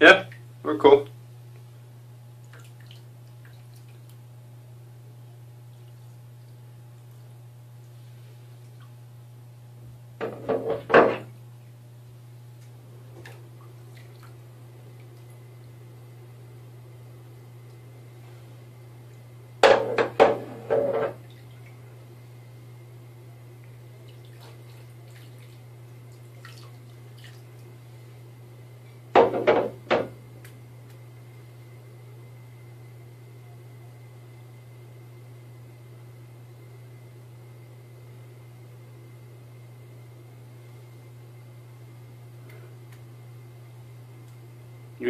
Yeah, we're cool. You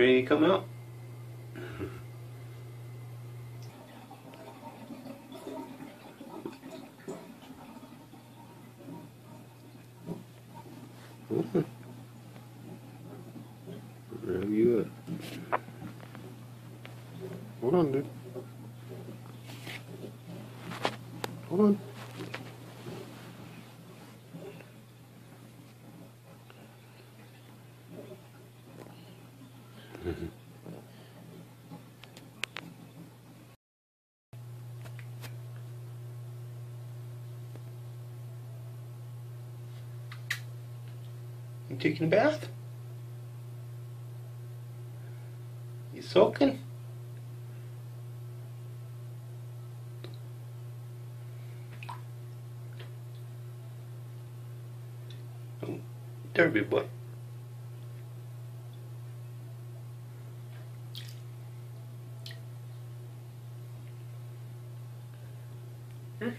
ready to come out? Where you at? Hold on, dude. Hold on. You taking a bath? You soaking? Derby boy. Hmm?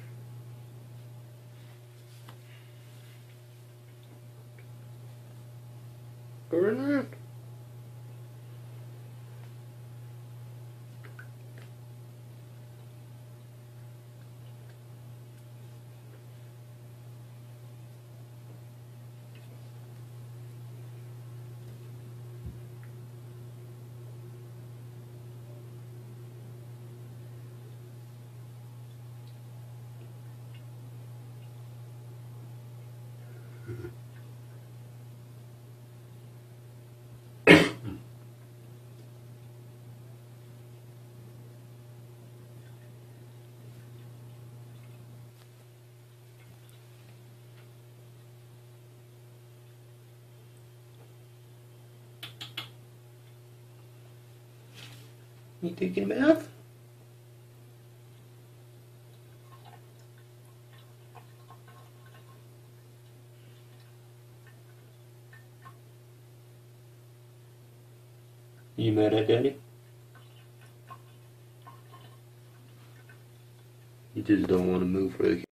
Go around. You taking a bath? You mad at daddy? You just don't want to move for the